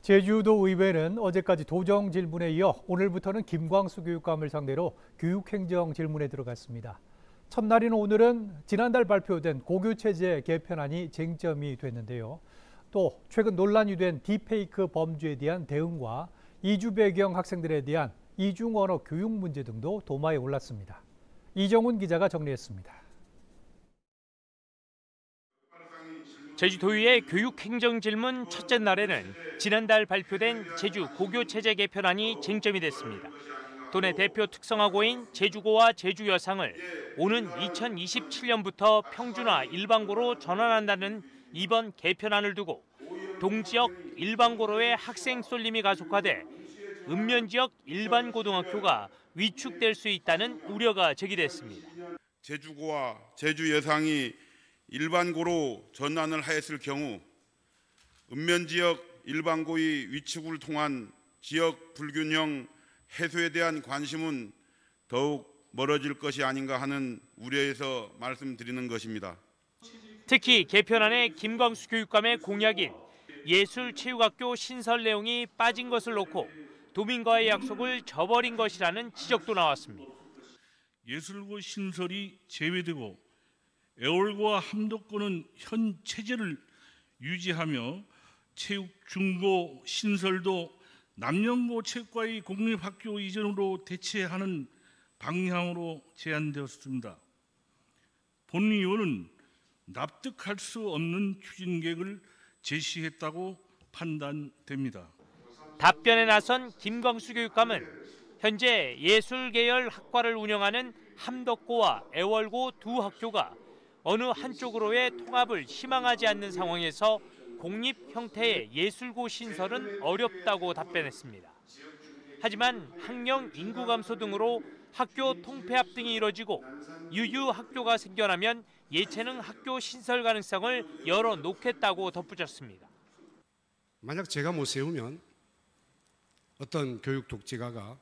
제주도 의회는 어제까지 도정 질문에 이어 오늘부터는 김광수 교육감을 상대로 교육행정 질문에 들어갔습니다. 첫날인 오늘은 지난달 발표된 고교체제 개편안이 쟁점이 됐는데요. 또 최근 논란이 된 딥페이크 범죄에 대한 대응과 이주 배경 학생들에 대한 이중 언어 교육 문제 등도 도마에 올랐습니다. 이정훈 기자가 정리했습니다. 제주도의회 교육행정질문 첫째 날에는 지난달 발표된 제주 고교체제 개편안이 쟁점이 됐습니다. 도내 대표 특성화고인 제주고와 제주여상을 오는 2027년부터 평준화 일반고로 전환한다는 이번 개편안을 두고 동지역 일반고로의 학생 쏠림이 가속화돼 읍면지역 일반고등학교가 위축될 수 있다는 우려가 제기됐습니다. 제주고와 제주여상이 일반고로 전환을 하였을 경우 읍면 지역 일반고의 위축을 통한 지역 불균형 해소에 대한 관심은 더욱 멀어질 것이 아닌가 하는 우려에서 말씀드리는 것입니다. 특히 개편안의 김광수 교육감의 공약인 예술체육학교 신설 내용이 빠진 것을 놓고 도민과의 약속을 저버린 것이라는 지적도 나왔습니다. 예술고 신설이 제외되고 애월고와 함덕고는 현 체제를 유지하며 체육 중고 신설도 남녀고 체육과의 공립학교 이전으로 대체하는 방향으로 제안되었습니다. 본 의원은 납득할 수 없는 추진계획을 제시했다고 판단됩니다. 답변에 나선 김광수 교육감은 현재 예술계열 학과를 운영하는 함덕고와 애월고 두 학교가 어느 한쪽으로의 통합을 희망하지 않는 상황에서 공립 형태의 예술고 신설은 어렵다고 답변했습니다. 하지만 학령 인구 감소 등으로 학교 통폐합 등이 이뤄지고 유유 학교가 생겨나면 예체능 학교 신설 가능성을 열어놓겠다고 덧붙였습니다. 만약 제가 못 세우면 어떤 교육 독재가가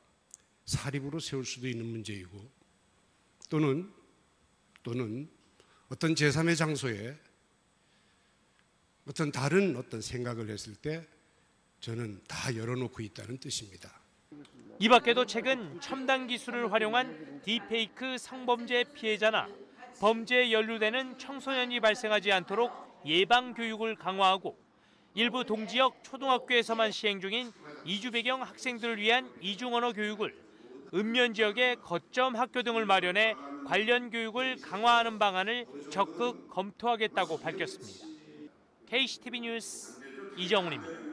사립으로 세울 수도 있는 문제이고 또는 또는 어떤 제3의 장소에 어떤 다른 어떤 생각을 했을 때 저는 다 열어놓고 있다는 뜻입니다. 이 밖에도 최근 첨단 기술을 활용한 딥페이크 성범죄 피해자나 범죄에 연루되는 청소년이 발생하지 않도록 예방 교육을 강화하고 일부 동지역 초등학교에서만 시행 중인 이주 배경 학생들을 위한 이중 언어 교육을 읍면 지역의 거점 학교 등을 마련해 관련 교육을 강화하는 방안을 적극 검토하겠다고 밝혔습니다. KCTV 뉴스 이정훈입니다.